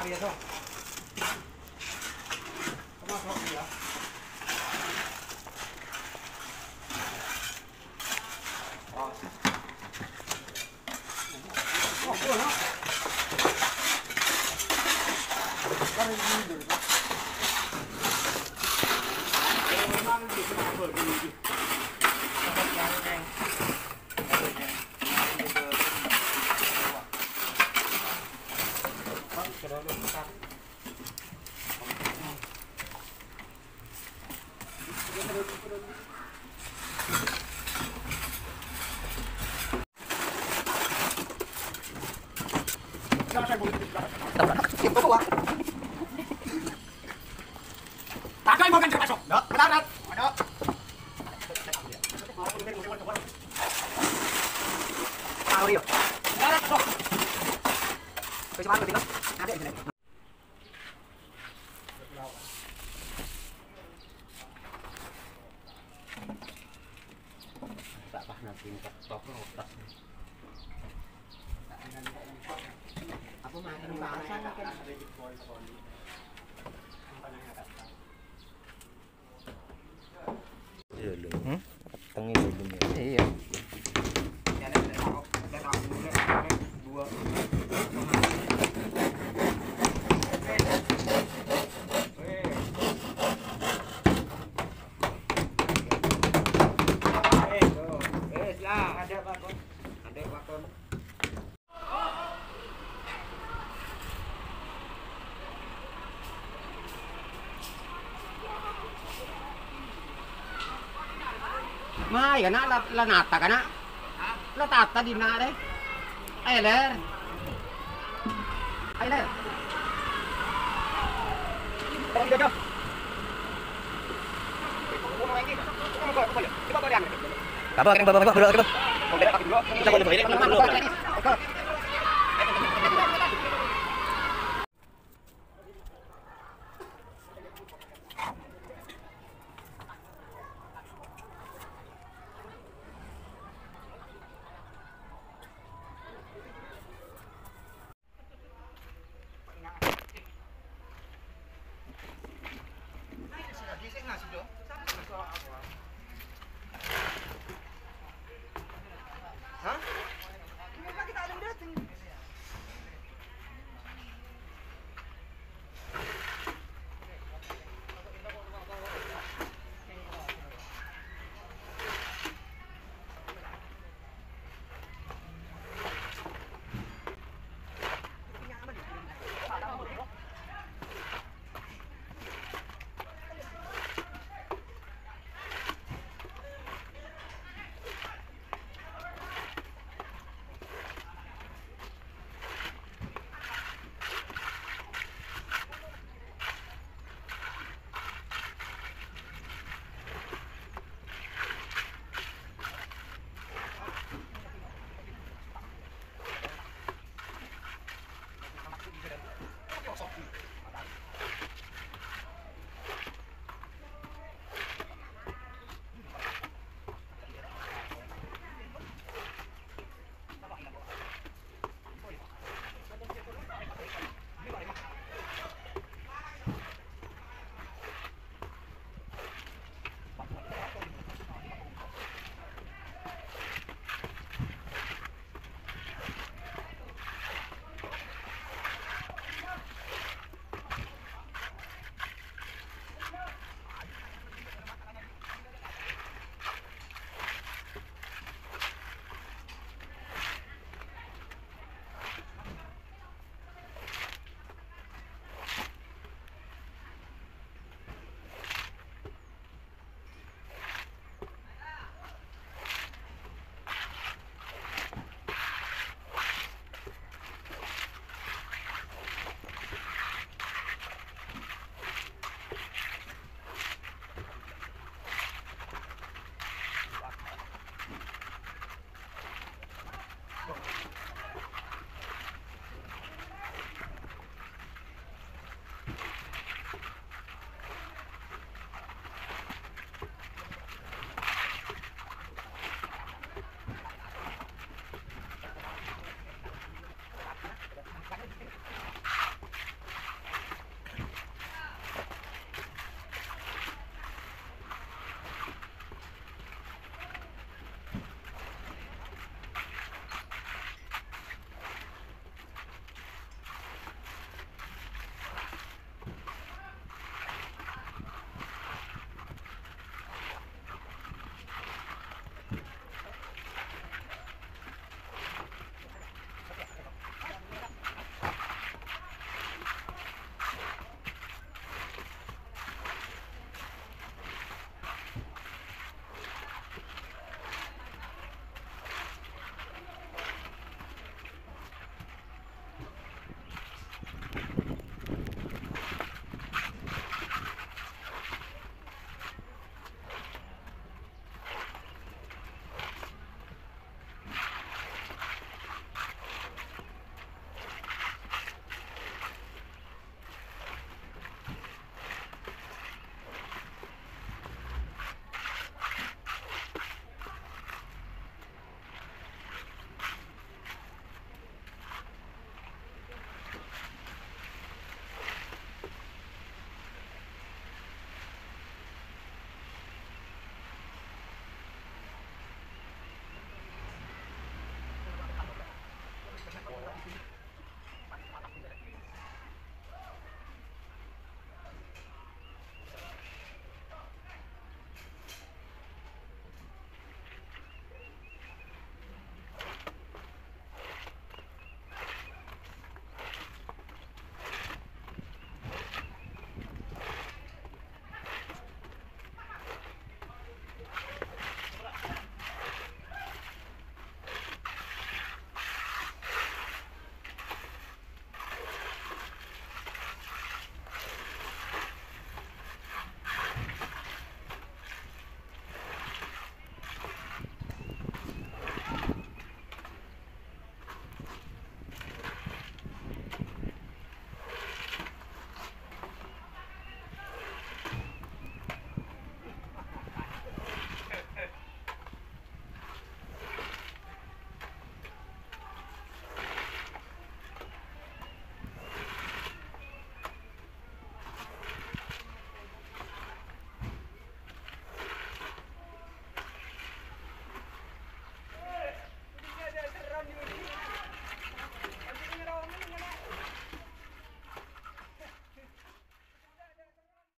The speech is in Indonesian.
ありが。Tao đi rồi. Đó đó. Cái bán của mình đó. Ăn đấy này. ang ating basa. Yellow. Hmm? Tangin yellow niya. Mai kana la la natta kana. Ha? La tatta di nare. Ai ler. Ai ler. Bapak, bapak, bapak, bapak, bapak, Huh?